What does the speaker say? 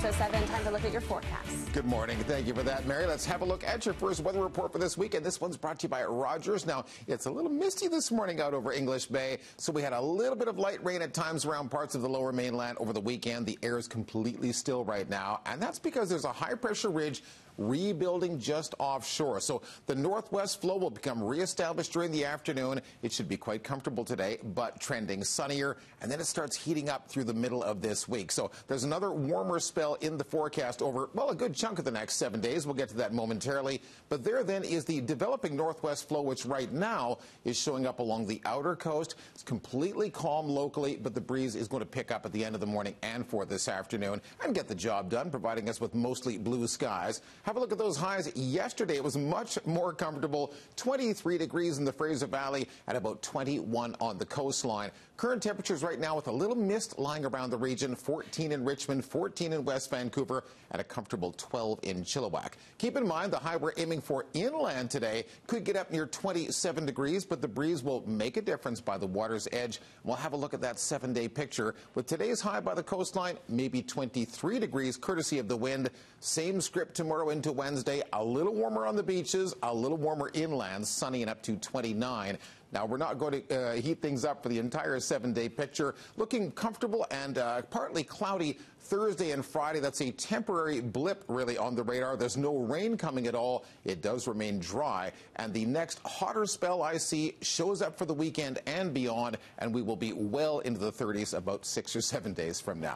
607, time to look at your forecast. Good morning. Thank you for that, Mary. Let's have a look at your first weather report for this weekend. This one's brought to you by Rogers. Now, it's a little misty this morning out over English Bay, so we had a little bit of light rain at times around parts of the lower mainland over the weekend. The air is completely still right now, and that's because there's a high pressure ridge rebuilding just offshore. So the northwest flow will become reestablished during the afternoon. It should be quite comfortable today, but trending sunnier, and then it starts heating up through the middle of this week. So there's another warmer spell in the forecast over, well, a good chunk of the next seven days. We'll get to that momentarily. But there then is the developing northwest flow, which right now is showing up along the outer coast. It's completely calm locally, but the breeze is going to pick up at the end of the morning and for this afternoon and get the job done, providing us with mostly blue skies. Have a look at those highs. Yesterday, it was much more comfortable 23 degrees in the Fraser Valley at about 21 on the coastline. Current temperatures right now with a little mist lying around the region 14 in Richmond, 14 in West Vancouver, and a comfortable 12 in Chilliwack. Keep in mind the high we're aiming for inland today could get up near 27 degrees, but the breeze will make a difference by the water's edge. We'll have a look at that seven day picture. With today's high by the coastline, maybe 23 degrees, courtesy of the wind. Same script tomorrow into Wednesday. A little warmer on the beaches, a little warmer inland, sunny and up to 29. Now, we're not going to uh, heat things up for the entire seven day picture. Looking comfortable and uh, partly cloudy Thursday and Friday. That's a temporary blip, really, on the radar. There's no rain coming at all. It does remain dry. And the next hotter spell I see shows up for the weekend and beyond, and we will be well into the 30s about six or seven days from now.